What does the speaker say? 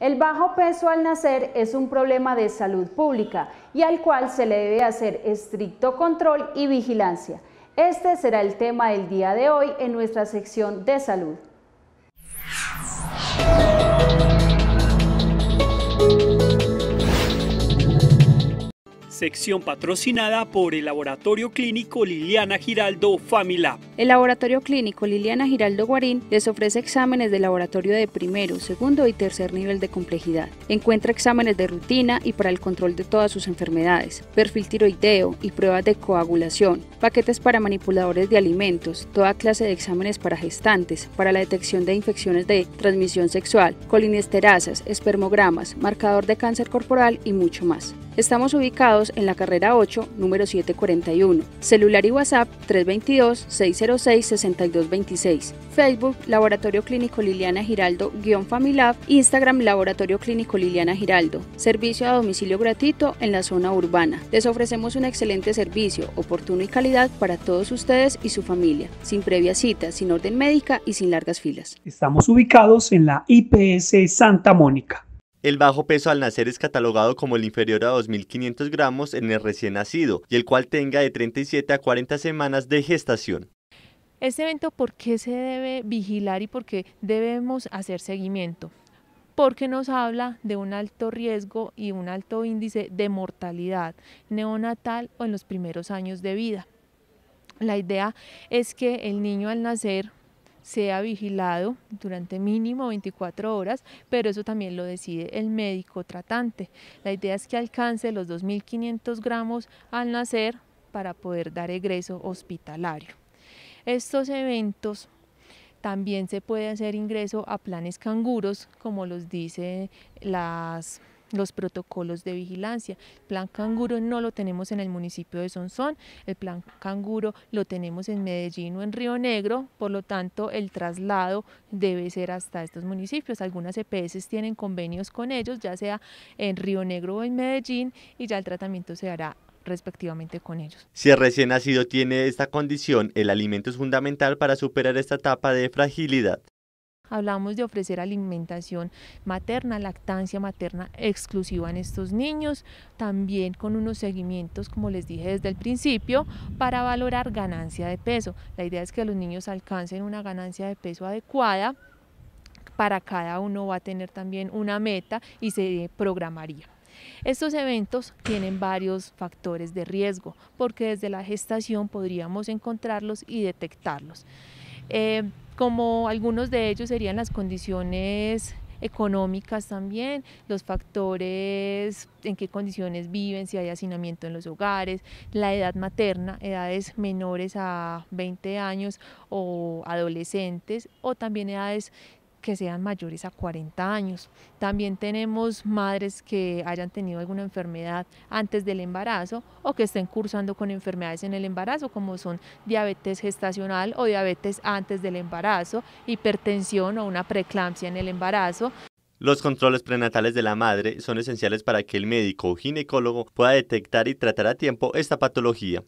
El bajo peso al nacer es un problema de salud pública y al cual se le debe hacer estricto control y vigilancia. Este será el tema del día de hoy en nuestra sección de salud. Sección patrocinada por el Laboratorio Clínico Liliana Giraldo Familab. El Laboratorio Clínico Liliana Giraldo Guarín les ofrece exámenes de laboratorio de primero, segundo y tercer nivel de complejidad. Encuentra exámenes de rutina y para el control de todas sus enfermedades, perfil tiroideo y pruebas de coagulación, paquetes para manipuladores de alimentos, toda clase de exámenes para gestantes, para la detección de infecciones de transmisión sexual, colinesterasas, espermogramas, marcador de cáncer corporal y mucho más. Estamos ubicados en la carrera 8, número 741. Celular y WhatsApp 322-606-6226. Facebook Laboratorio Clínico Liliana Giraldo-Familab. Instagram Laboratorio Clínico Liliana Giraldo. Servicio a domicilio gratuito en la zona urbana. Les ofrecemos un excelente servicio, oportuno y calidad para todos ustedes y su familia, sin previa cita, sin orden médica y sin largas filas. Estamos ubicados en la IPS Santa Mónica. El bajo peso al nacer es catalogado como el inferior a 2.500 gramos en el recién nacido y el cual tenga de 37 a 40 semanas de gestación. Este evento, ¿por qué se debe vigilar y por qué debemos hacer seguimiento? Porque nos habla de un alto riesgo y un alto índice de mortalidad neonatal o en los primeros años de vida. La idea es que el niño al nacer sea vigilado durante mínimo 24 horas, pero eso también lo decide el médico tratante. La idea es que alcance los 2.500 gramos al nacer para poder dar egreso hospitalario. Estos eventos también se puede hacer ingreso a planes canguros, como los dice las los protocolos de vigilancia. El plan canguro no lo tenemos en el municipio de Sonsón, el plan canguro lo tenemos en Medellín o en Río Negro, por lo tanto el traslado debe ser hasta estos municipios. Algunas EPS tienen convenios con ellos, ya sea en Río Negro o en Medellín, y ya el tratamiento se hará respectivamente con ellos. Si el recién nacido tiene esta condición, el alimento es fundamental para superar esta etapa de fragilidad. Hablamos de ofrecer alimentación materna, lactancia materna exclusiva en estos niños, también con unos seguimientos, como les dije desde el principio, para valorar ganancia de peso. La idea es que los niños alcancen una ganancia de peso adecuada. Para cada uno va a tener también una meta y se programaría. Estos eventos tienen varios factores de riesgo porque desde la gestación podríamos encontrarlos y detectarlos. Eh, como algunos de ellos serían las condiciones económicas también, los factores en qué condiciones viven, si hay hacinamiento en los hogares, la edad materna, edades menores a 20 años o adolescentes o también edades que sean mayores a 40 años. También tenemos madres que hayan tenido alguna enfermedad antes del embarazo o que estén cursando con enfermedades en el embarazo, como son diabetes gestacional o diabetes antes del embarazo, hipertensión o una preeclampsia en el embarazo. Los controles prenatales de la madre son esenciales para que el médico o ginecólogo pueda detectar y tratar a tiempo esta patología.